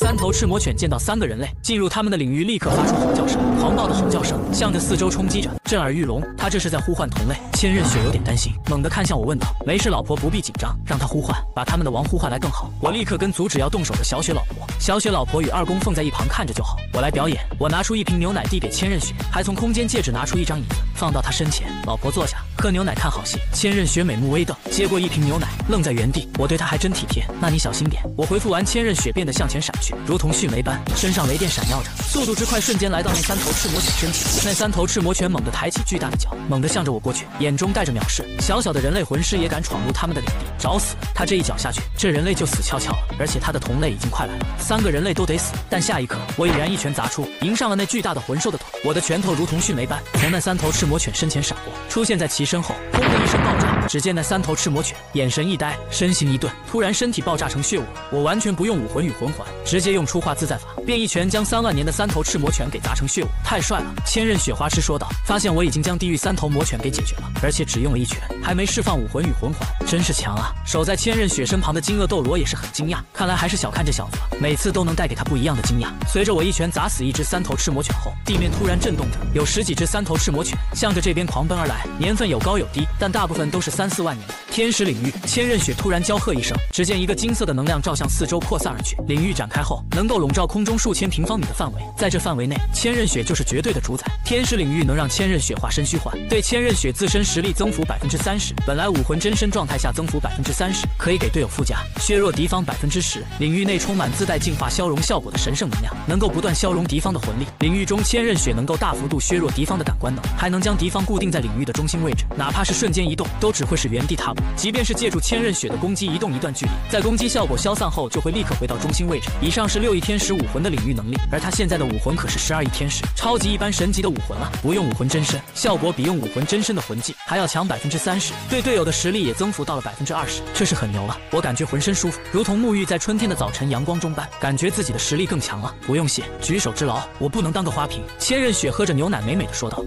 三头赤魔犬见到三个人类进入他们的领域，立刻发出吼叫声，狂暴的吼叫声向着四周冲击着，震耳欲聋。他这是在呼唤同类。千仞雪有点担心，猛地看向我，问道：“没事，老婆不必紧张，让他呼唤，把他们的王呼唤来更好。”我立刻跟阻止要动手的小雪老婆。小雪老婆与二宫凤在一旁看着就好，我来表演。我拿出一瓶牛奶递给千仞雪，还从空间戒指拿出一张椅子放到她身前。老婆坐下，喝牛奶看好戏。千仞雪美目微瞪，接过一瓶牛奶，愣在原地。我对她还真体贴，那你小心点。我回复完，千仞雪变得向前闪去，如同迅雷般，身上雷电闪耀着，速度之快，瞬间来到那三头赤魔犬身前。那三头赤魔犬猛地抬起巨大的脚，猛地向着我过去，眼中带着藐视。小小的人类魂师也敢闯入他们的领地，找死！他这一脚下去，这人类就死翘翘了，而且他的同类已经快来了，三个人类都得死。但下一刻，我已然一拳砸出，迎上了那巨大的魂兽的腿。我的拳头如同迅雷般从那三头赤魔犬身前闪过，出现在其身后，轰的一声爆炸。只见那三头赤魔犬眼神一呆，身形一顿，突然身体爆炸成血雾。我完全不用武魂与魂环，直接用出化自在法，便一拳将三万年的三头赤魔犬给砸成血雾。太帅了！千仞雪花痴说道。发现我已经将地狱三头魔犬给解决了，而且只用了一拳，还没释放武魂与魂环，真是强啊！守在千仞雪身旁的金鳄斗罗也是很惊讶，看来还是小看这小子了，每次都能带给他不一样的惊讶。随着我一拳砸死一只三头赤魔犬后，地面突然震动着，有十几只三头赤魔犬向着这边狂奔而来，年份有高有低，但大部分都是三三四万年。天使领域，千仞雪突然娇喝一声，只见一个金色的能量照向四周扩散而去。领域展开后，能够笼罩空中数千平方米的范围，在这范围内，千仞雪就是绝对的主宰。天使领域能让千仞雪化身虚幻，对千仞雪自身实力增幅百分之三十。本来武魂真身状态下增幅百分之三十，可以给队友附加，削弱敌方百分之十。领域内充满自带净化消融效果的神圣能量，能够不断消融敌方的魂力。领域中，千仞雪能够大幅度削弱敌方的感官能，还能将敌方固定在领域的中心位置，哪怕是瞬间移动，都只会是原地踏步。即便是借助千仞雪的攻击移动一段距离，在攻击效果消散后，就会立刻回到中心位置。以上是六翼天使武魂的领域能力，而他现在的武魂可是十二翼天使，超级一般神级的武魂了。不用武魂真身，效果比用武魂真身的魂技还要强百分之三十，对队友的实力也增幅到了百分之二十，确实很牛了。我感觉浑身舒服，如同沐浴在春天的早晨阳光中般，感觉自己的实力更强了。不用谢，举手之劳，我不能当个花瓶。千仞雪喝着牛奶，美美的说道。